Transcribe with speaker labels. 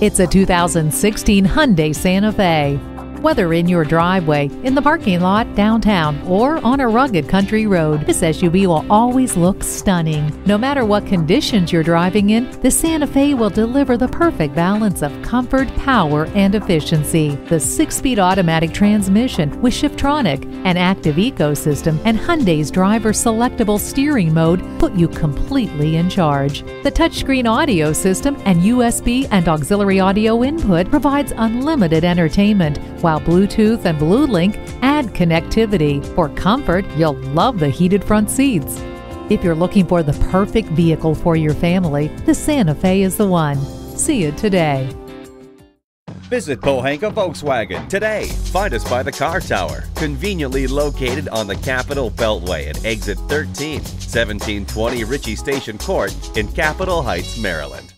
Speaker 1: It's a 2016 Hyundai Santa Fe. Whether in your driveway, in the parking lot, downtown, or on a rugged country road, this SUV will always look stunning. No matter what conditions you're driving in, the Santa Fe will deliver the perfect balance of comfort, power, and efficiency. The six-speed automatic transmission with Shiftronic, an active ecosystem, and Hyundai's driver selectable steering mode put you completely in charge. The touchscreen audio system and USB and auxiliary audio input provides unlimited entertainment, while Bluetooth and BlueLink add connectivity. For comfort, you'll love the heated front seats. If you're looking for the perfect vehicle for your family, the Santa Fe is the one. See it today.
Speaker 2: Visit Pohanka Volkswagen today. Find us by the car tower, conveniently located on the Capitol Beltway at exit 13, 1720 Ritchie Station Court in Capitol Heights, Maryland.